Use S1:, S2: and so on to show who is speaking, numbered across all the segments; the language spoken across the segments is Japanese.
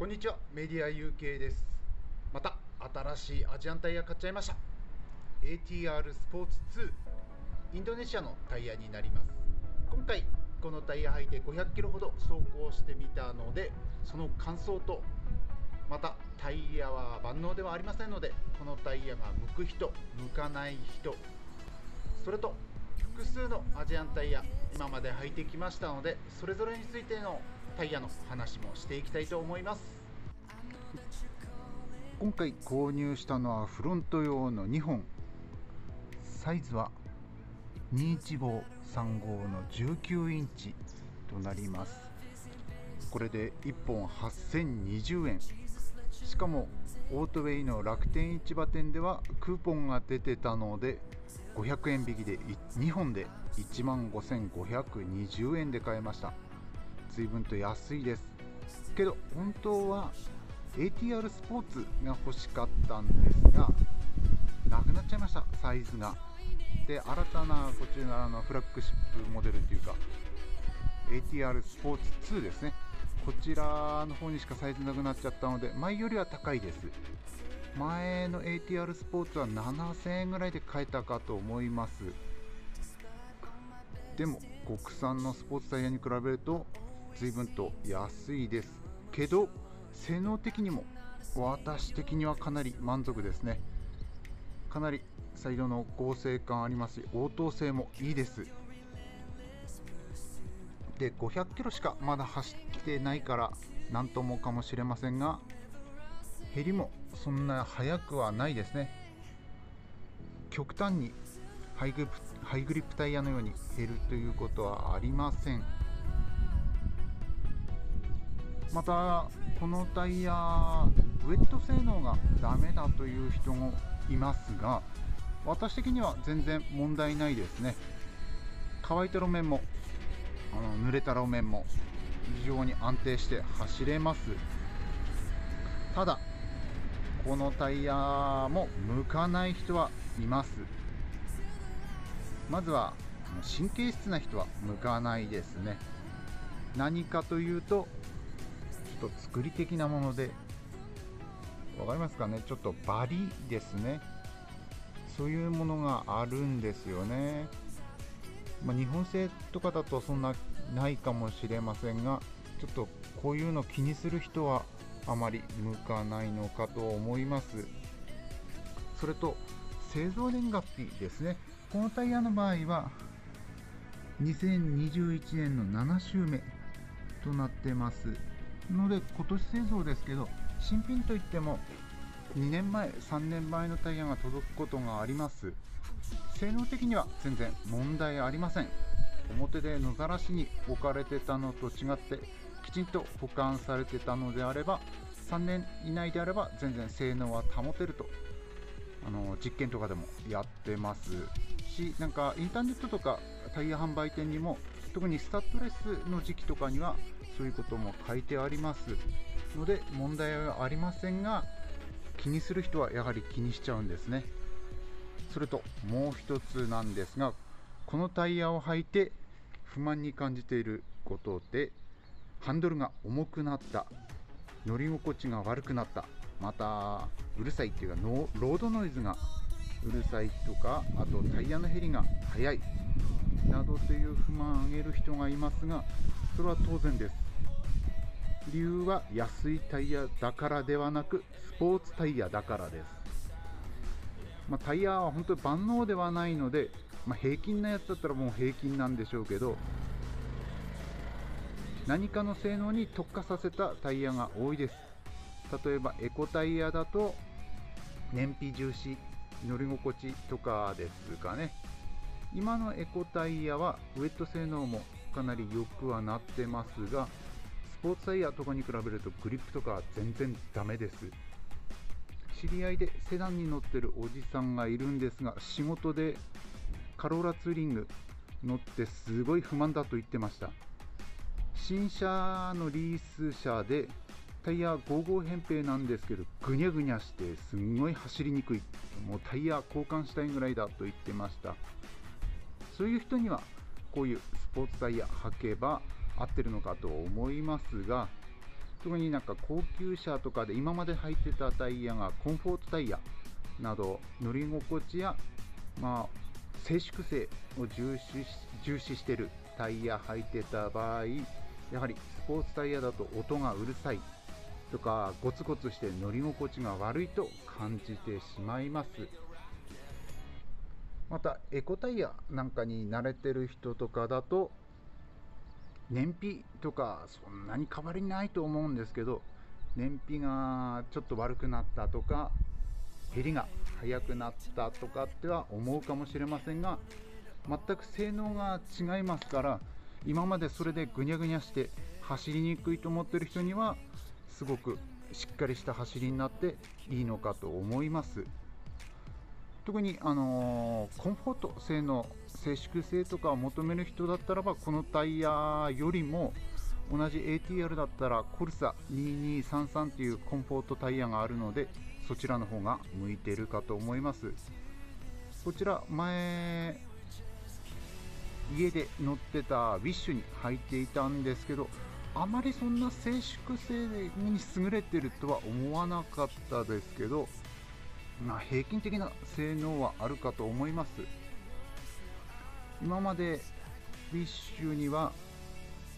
S1: こんにちは。メディア UK です。また新しいアジアンタイヤ買っちゃいました。ATR スポーツ2インドネシアのタイヤになります。今回このタイヤ履いて500キロほど走行してみたのでその感想とまたタイヤは万能ではありませんのでこのタイヤが向く人向かない人それと複数のアジアンタイヤ今まで履いてきましたのでそれぞれについてのタイヤの話もしていきたいと思います。今回購入したのはフロント用の2本。サイズは21535の19インチとなります。これで1本8020円。しかもオートウェイの楽天市場店ではクーポンが出てたので500円引きで2本で1万5520円で買えました。随分と安いです。けど本当は ATR スポーツが欲しかったんですがなくなっちゃいました。サイズが。で新たなこちらのフラッグシップモデルというか ATR スポーツ2ですね。こちらの方にしかサイズなくなっちゃったので前よりは高いです。前の ATR スポーツは7000円ぐらいで買えたかと思います。でも国産のスポーツタイヤに比べると随分と安いですけど性能的にも私的にはかなり満足ですね。かなりサイドの合成感ありますし応答性もいいです。で500キロしかまだ走ってないから何ともかもしれませんが減りもそんな速くはないですね。極端にハイグリップタイヤのように減るということはありません。またこのタイヤウェット性能がダメだという人もいますが私的には全然問題ないですね。乾いた路面もあの濡れた路面も非常に安定して走れます。ただこのタイヤも向かない人はいます。まずは神経質な人は向かないですね。何かというとと作り的なもので。分かりますかね？ちょっとバリですね。そういうものがあるんですよね。まあ、日本製とかだとそんなないかもしれませんがちょっとこういうの気にする人はあまり向かないのかと思います。それと製造年月日ですね。このタイヤの場合は2021年の7週目となってます。ので今年製造ですけど新品といっても2年前3年前のタイヤが届くことがあります。性能的には全然問題ありません。表で野ざらしに置かれてたのと違ってきちんと保管されてたのであれば3年以内であれば全然性能は保てるとあの実験とかでもやってます。しなんかインターネットとかタイヤ販売店にも特にスタッドレスの時期とかにはそういうことも書いてありますので問題はありませんが気にする人はやはり気にしちゃうんですね。それともう一つなんですがこのタイヤを履いて不満に感じていることでハンドルが重くなった乗り心地が悪くなったまたうるさいっていうかロードノイズがうるさいとかあとタイヤの減りが速いなどという不満を挙げる人がいますがそれは当然です。理由は安いタイヤだからではなくスポーツタイヤだからです。まあ、タイヤは本当に万能ではないので、まあ、平均なやつだったらもう平均なんでしょうけど何かの性能に特化させたタイヤが多いです。例えばエコタイヤだと燃費重視乗り心地とかですかね。今のエコタイヤはウェット性能もかなり良くはなってますがスポーツタイヤとかに比べるとグリップとか全然ダメです。知り合いでセダンに乗ってるおじさんがいるんですが仕事でカローラツーリング乗ってすごい不満だと言ってました。新車のリース車でタイヤ55扁平なんですけどぐにゃぐにゃしてすんごい走りにくい。もうタイヤ交換したいぐらいだと言ってました。そういう人にはこういうスポーツタイヤ履けば合ってるのかと思いますが特になんか高級車とかで今まで履いてたタイヤがコンフォートタイヤなど乗り心地や、まあ、静粛性を重視重視してるタイヤ履いてた場合やはりスポーツタイヤだと音がうるさいとかゴツゴツして乗り心地が悪いと感じてしまいます。またエコタイヤなんかに慣れてる人とかだと燃費とかそんなに変わりないと思うんですけど燃費がちょっと悪くなったとか減りが速くなったとかっては思うかもしれませんが全く性能が違いますから今までそれでぐにゃぐにゃして走りにくいと思ってる人にはすごくしっかりした走りになっていいのかと思います。特に、あのー、コンフォート性能静粛性とかを求める人だったらばこのタイヤよりも同じ ATR だったらコルサ2233というコンフォートタイヤがあるのでそちらの方が向いてるかと思います。こちら前家で乗ってたウィッシュに履いていたんですけどあまりそんな静粛性に優れてるとは思わなかったですけど、まあ、平均的な性能はあるかと思います。今までウィッシュには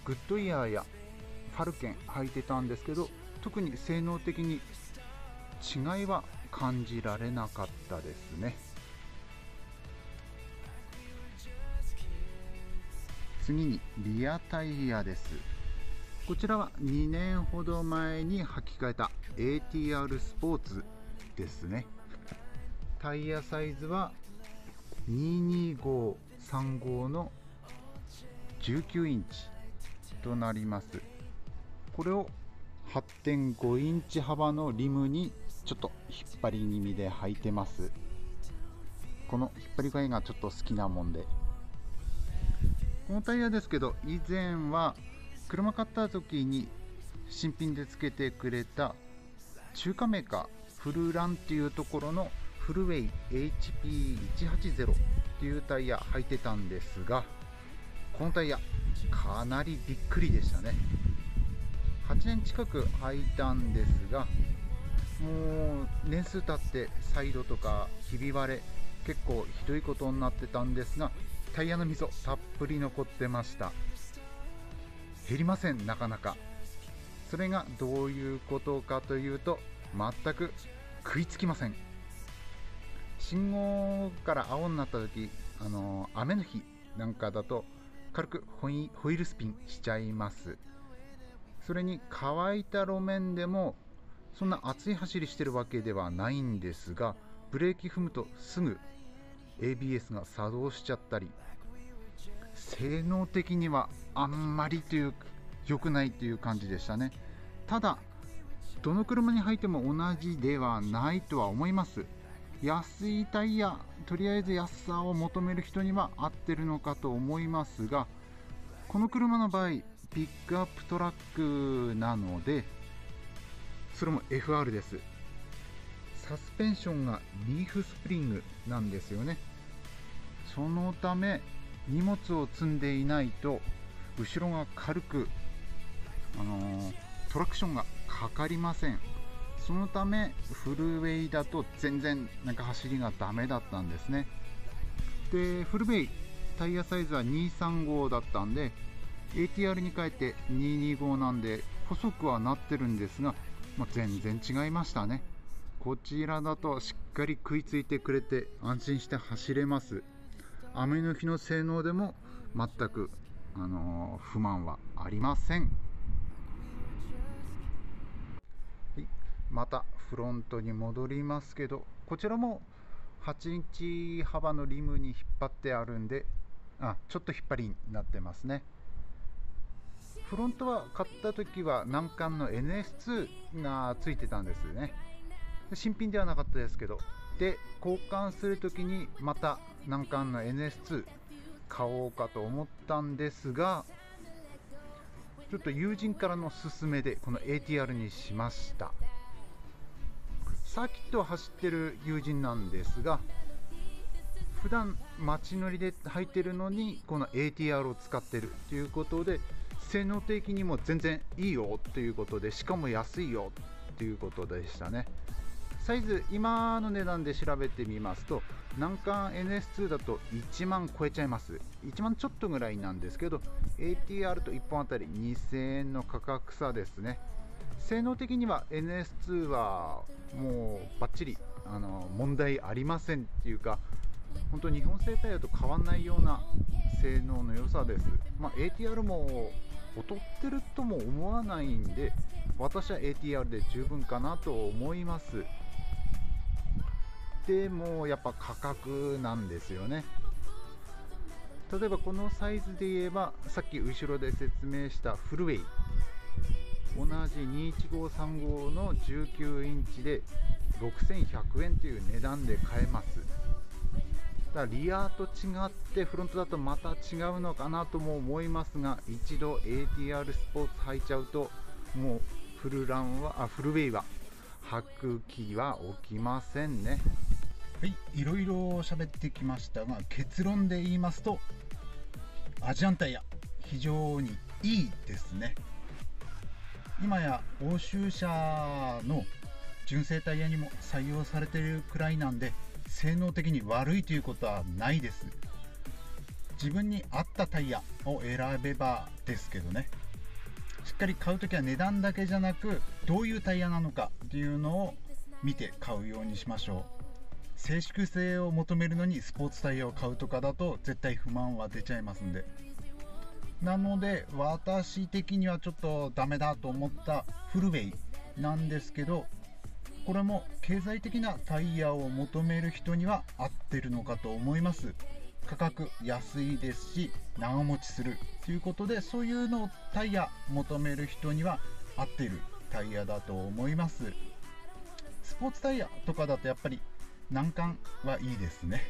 S1: グッドイヤーやファルケン履いてたんですけど特に性能的に違いは感じられなかったですね。次にリアタイヤです。こちらは2年ほど前に履き替えた ATR スポーツですね。タイヤサイズは225 35の19インチとなります。これを8.5インチ幅のリムにちょっと引っ張り気味で履いてます。この引っ張り具合がちょっと好きなもんで。このタイヤですけど以前は車買った時に新品で付けてくれた中華メーカーフルランっていうところのフルウェイ HP180 っていうタイヤ履いてたんですがこのタイヤかなりびっくりでしたね。8年近く履いたんですがもう年数経ってサイドとかひび割れ結構ひどいことになってたんですがタイヤの溝たっぷり残ってました。減りませんなかなか。それがどういうことかというと全く食いつきません。信号から青になった時あの雨の日なんかだと軽くホイールスピンしちゃいます。それに乾いた路面でもそんな熱い走りしてるわけではないんですがブレーキ踏むとすぐ ABS が作動しちゃったり性能的にはあんまりという良くないという感じでしたね。ただどの車に履いても同じではないとは思います。安いタイヤとりあえず安さを求める人には合ってるのかと思いますがこの車の場合ピックアップトラックなのでそれも FR です。サスペンションがリーフスプリングなんですよね。そのため荷物を積んでいないと後ろが軽く、あのー、トラクションがかかりません。そのためフルウェイだと全然なんか走りがダメだったんですね。でフルウェイタイヤサイズは235だったんで ATR に変えて225なんで細くはなってるんですが、まあ、全然違いましたね。こちらだとしっかり食いついてくれて安心して走れます。雨の日の性能でも全く、あのー、不満はありません、はい、またフロントに戻りますけどこちらも8インチ幅のリムに引っ張ってあるんであちょっと引っ張りになってますね。フロントは買った時は難関の NS2 がついてたんですよね。新品ではなかったですけど。で交換する時にまた難関の NS2 買おうかと思ったんですがちょっと友人からの勧めでこの ATR にしました。サーキットを走ってる友人なんですが普段街乗りで履いてるのにこの ATR を使ってるということで性能的にも全然いいよということでしかも安いよということでしたね。サイズ今の値段で調べてみますと難関 NS2 だと1万超えちゃいます。1万ちょっとぐらいなんですけど ATR と1本あたり2000円の価格差ですね。性能的には NS2 はもうバッチリあの問題ありませんっていうか本当日本製タイヤと変わらないような性能の良さです、まあ、ATR も劣ってるとも思わないんで私は ATR で十分かなと思います。でもやっぱ価格なんですよね。例えばこのサイズで言えばさっき後ろで説明したフルウェイ。同じ21535の19インチで6100円という値段で買えます。だリアと違ってフロントだとまた違うのかなとも思いますが一度 ATR スポーツ履いちゃうともうフルランはあフルウェイは履く気は起きませんね。はいいろいろ喋ってきましたが結論で言いますとアジアンタイヤ非常にいいですね。今や欧州車の純正タイヤにも採用されているくらいなんで性能的に悪いということはないです自分に合ったタイヤを選べばですけどね。しっかり買う時は値段だけじゃなくどういうタイヤなのかっていうのを見て買うようにしましょう。静粛性を求めるのにスポーツタイヤを買うとかだと絶対不満は出ちゃいますんで。なので私的にはちょっとダメだと思ったフルウェイなんですけどこれも経済的なタイヤを求める人には合ってるのかと思います。価格安いですし長持ちするということでそういうのをタイヤ求める人には合ってるタイヤだと思います。スポーツタイヤとかだとやっぱり難関はいいですね。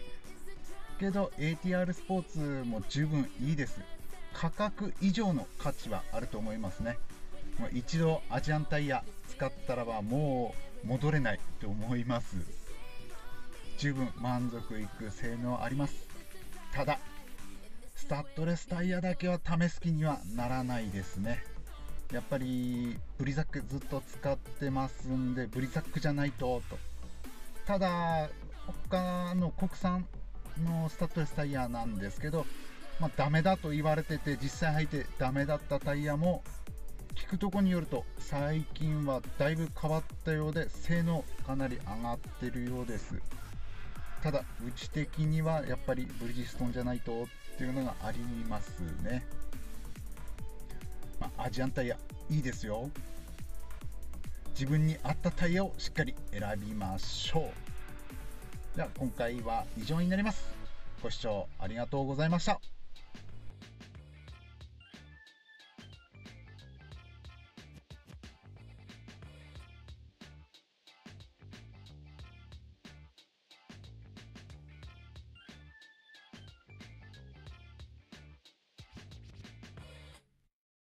S1: けど ATR スポーツも十分いいです。価格以上の価値はあると思いますね。一度アジアンタイヤ使ったらばもう戻れないと思います。十分満足いく性能あります。ただスタッドレスタイヤだけは試す気にはならないですね。やっぱりブリザックずっと使ってますんでブリザックじゃないとと。ただ他の国産のスタッドレスタイヤなんですけど、まあ、ダメだと言われてて実際履いてダメだったタイヤも聞くとこによると最近はだいぶ変わったようで性能かなり上がってるようです。ただうち的にはやっぱりブリヂストンじゃないとっていうのがありますね、まあ、アジアンタイヤいいですよ。自分に合ったタイヤをしっかり選びましょう。では今回は以上になります。ご視聴ありがとうございました。